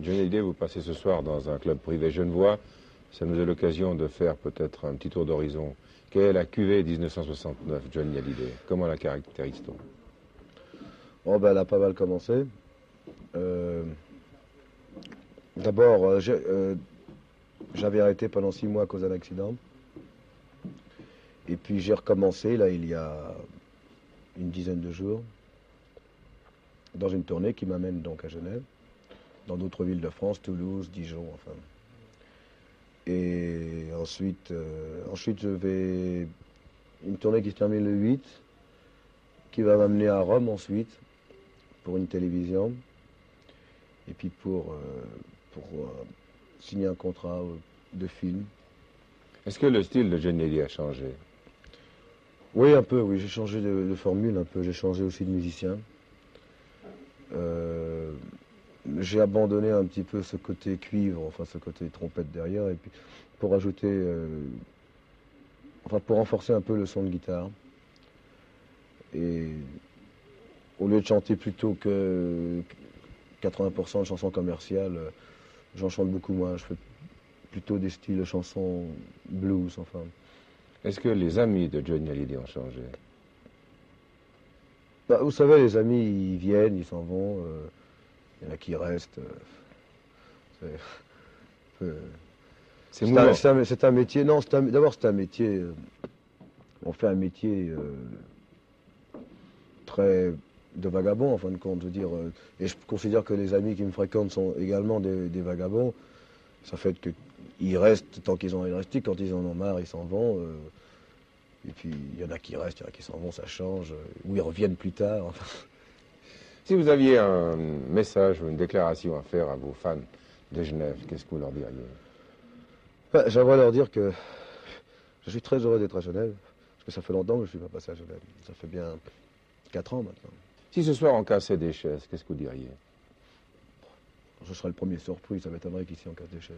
Johnny Hallyday, vous passez ce soir dans un club privé genevois. Ça nous est l'occasion de faire peut-être un petit tour d'horizon. Quelle est la cuvée 1969, Johnny Hallyday? Comment la caractérise-t-on? Oh, ben, elle a pas mal commencé. Euh, D'abord, euh, euh, j'avais arrêté pendant six mois à cause d'un accident. Et puis j'ai recommencé, là, il y a une dizaine de jours, dans une tournée qui m'amène donc à Genève, dans d'autres villes de France, Toulouse, Dijon, enfin. Et ensuite, euh, ensuite je vais. Une tournée qui se termine le 8, qui va m'amener à Rome ensuite, pour une télévision. Et puis pour, euh, pour euh, signer un contrat de film. Est-ce que le style de Hallyday a changé? Oui, un peu, oui, j'ai changé de, de formule un peu, j'ai changé aussi de musicien. Euh, j'ai abandonné un petit peu ce côté cuivre, enfin ce côté trompette derrière, et puis pour ajouter, euh, enfin pour renforcer un peu le son de guitare. Et au lieu de chanter plutôt que 80% de chansons commerciales, euh, j'en chante beaucoup moins. Je fais plutôt des styles de chansons blues, enfin. Est-ce que les amis de Johnny Hallyday ont changé? Bah, vous savez, les amis, ils viennent, ils s'en vont. euh, Il y en a qui restent. euh, c'est- un, métier. Non, d'abord, c'est un métier. euh, on fait un métier euh, très de vagabond, en fin de compte. Je veux dire, et je considère que les amis qui me fréquentent sont également des, des vagabonds. Ça fait qu'ils restent tant qu'ils ont rester. Quand ils en ont marre, ils s'en vont. euh, et puis, il y en a qui restent, il y en a qui s'en vont, ça change. ou ils reviennent plus tard. enfin. Si vous aviez un message ou une déclaration à faire à vos fans de Genève, qu'est-ce que vous leur diriez Bah, J'aimerais leur dire que je suis très heureux d'être à Genève, parce que ça fait longtemps que je ne suis pas passé à Genève. Ça fait bien 4 ans maintenant. Si ce soir on cassait des chaises, qu'est-ce que vous diriez Je serai le premier surpris, ça m'étonnerait qu'ici on casse des chaises.